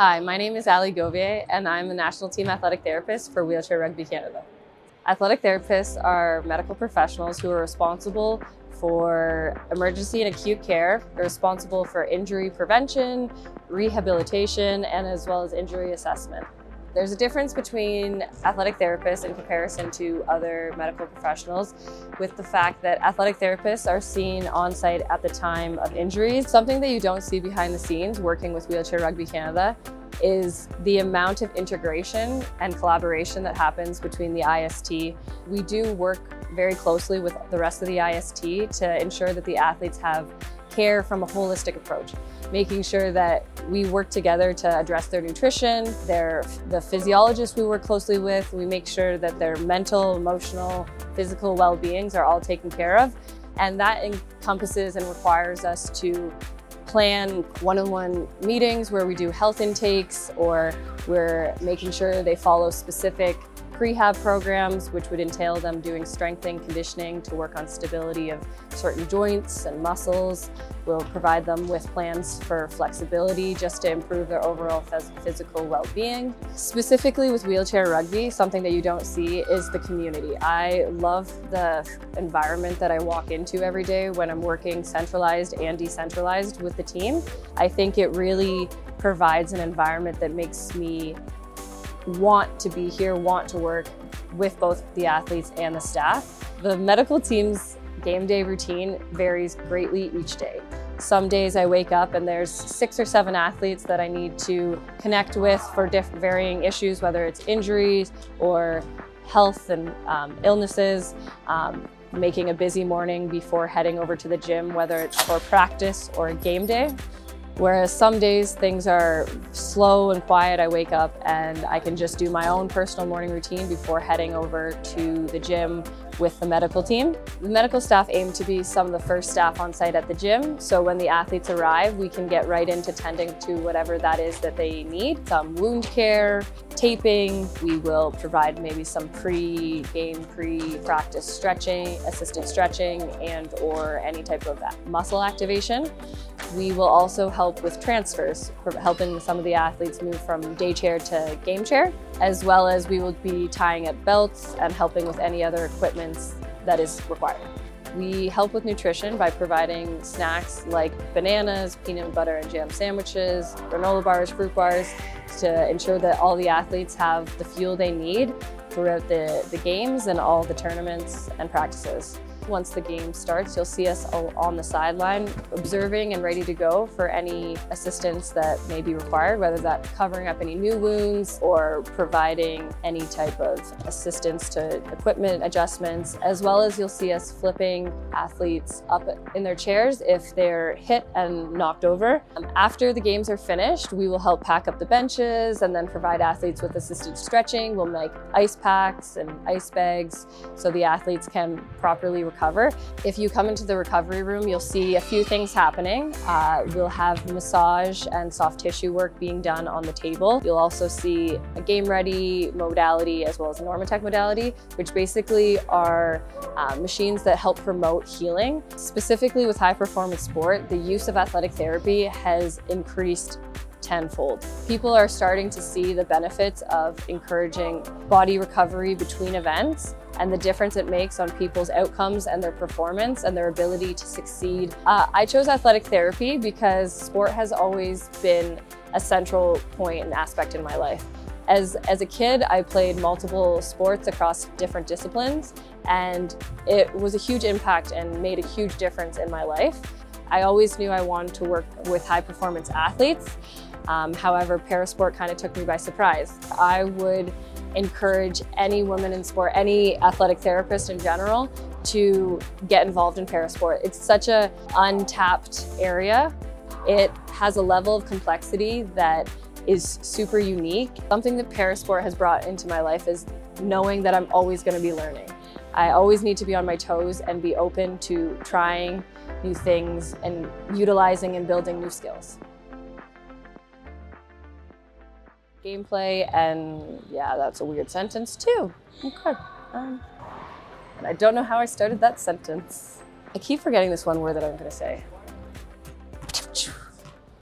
Hi, my name is Ally Govier, and I'm the National Team Athletic Therapist for Wheelchair Rugby Canada. Athletic therapists are medical professionals who are responsible for emergency and acute care. They're responsible for injury prevention, rehabilitation, and as well as injury assessment. There's a difference between athletic therapists in comparison to other medical professionals with the fact that athletic therapists are seen on site at the time of injuries. Something that you don't see behind the scenes working with Wheelchair Rugby Canada is the amount of integration and collaboration that happens between the IST. We do work very closely with the rest of the IST to ensure that the athletes have care from a holistic approach, making sure that we work together to address their nutrition, their the physiologists we work closely with, we make sure that their mental, emotional, physical well-beings are all taken care of. And that encompasses and requires us to plan one-on-one -on -one meetings where we do health intakes or we're making sure they follow specific prehab programs, which would entail them doing strengthening, conditioning to work on stability of certain joints and muscles. We'll provide them with plans for flexibility just to improve their overall physical well-being. Specifically with wheelchair rugby, something that you don't see is the community. I love the environment that I walk into every day when I'm working centralized and decentralized with the team. I think it really provides an environment that makes me want to be here, want to work with both the athletes and the staff. The medical team's game day routine varies greatly each day. Some days I wake up and there's six or seven athletes that I need to connect with for varying issues, whether it's injuries or health and um, illnesses. Um, making a busy morning before heading over to the gym, whether it's for practice or game day. Whereas some days things are slow and quiet, I wake up and I can just do my own personal morning routine before heading over to the gym with the medical team. The medical staff aim to be some of the first staff on site at the gym, so when the athletes arrive, we can get right into tending to whatever that is that they need. Some wound care, taping, we will provide maybe some pre-game, pre-practice stretching, assisted stretching, and or any type of muscle activation. We will also help with transfers, helping some of the athletes move from day chair to game chair, as well as we will be tying up belts and helping with any other equipment that is required. We help with nutrition by providing snacks like bananas, peanut butter and jam sandwiches, granola bars, fruit bars, to ensure that all the athletes have the fuel they need throughout the, the games and all the tournaments and practices. Once the game starts, you'll see us on the sideline observing and ready to go for any assistance that may be required, whether that's covering up any new wounds or providing any type of assistance to equipment adjustments, as well as you'll see us flipping athletes up in their chairs if they're hit and knocked over. Um, after the games are finished, we will help pack up the benches and then provide athletes with assisted stretching. We'll make ice packs and ice bags so the athletes can properly recover recover. If you come into the recovery room, you'll see a few things happening. Uh, we'll have massage and soft tissue work being done on the table. You'll also see a game ready modality as well as a Normatec modality, which basically are uh, machines that help promote healing. Specifically with high performance sport, the use of athletic therapy has increased tenfold. People are starting to see the benefits of encouraging body recovery between events and the difference it makes on people's outcomes and their performance and their ability to succeed. Uh, I chose athletic therapy because sport has always been a central point and aspect in my life. As, as a kid, I played multiple sports across different disciplines, and it was a huge impact and made a huge difference in my life. I always knew I wanted to work with high performance athletes. Um, however, parasport kind of took me by surprise. I would encourage any woman in sport, any athletic therapist in general, to get involved in parasport. It's such a untapped area. It has a level of complexity that is super unique. Something that parasport has brought into my life is knowing that I'm always going to be learning. I always need to be on my toes and be open to trying new things and utilizing and building new skills gameplay, and yeah, that's a weird sentence too. Okay. Um, and I don't know how I started that sentence. I keep forgetting this one word that I'm gonna say.